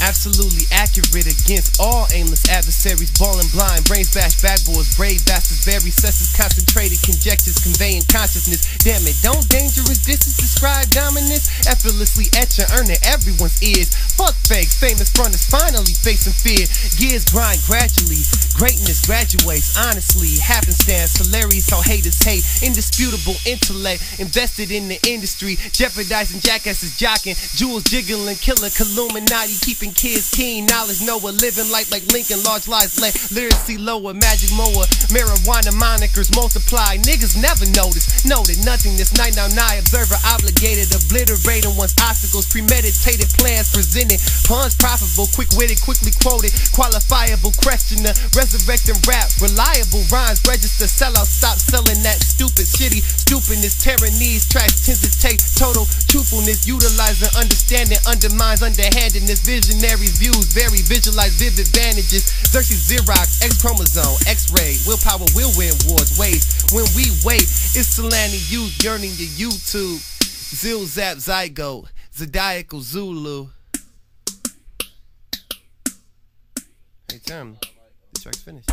Absolutely accurate against all aimless adversaries. Balling blind, brains bash backboards, brave bastards, very cesses, concentrated conjectures, conveying consciousness. Damn it, don't dangerous distance describe dominance. Effortlessly etching, earning everyone's ears. Fuck fakes, famous fronters finally facing fear. Gears grind gradually, greatness graduates honestly. Happenstance, hilarious how haters hate. Indisputable intellect, invested in the industry, jeopardizing jackasses jocking, jewels jiggling, killer Illuminati, keeping kids keen. Knowledge, Noah, living life like Lincoln, large lies lay. Literacy lower, magic mower, marijuana monikers multiply. Niggas never notice, noted now, night observer obligated, obliterating one's obstacles. Premeditated plans presented, puns profitable, quick witted, quickly quoted, qualifiable questioner, resurrecting rap, reliable rhymes, register, sell out, stop selling that stupid, shitty, stupidness, tearing these tracks, tends to take total truthfulness, utilizing understanding, undermines underhandedness, visionary views, very visualize vivid advantages. Xerxes Xerox, X chromosome, X ray, willpower will win wars. Waste when we wait, it's Solani youth yearning to YouTube. Zil Zap Zygo, Zodiacal Zulu. Hey Tim, this track's finished.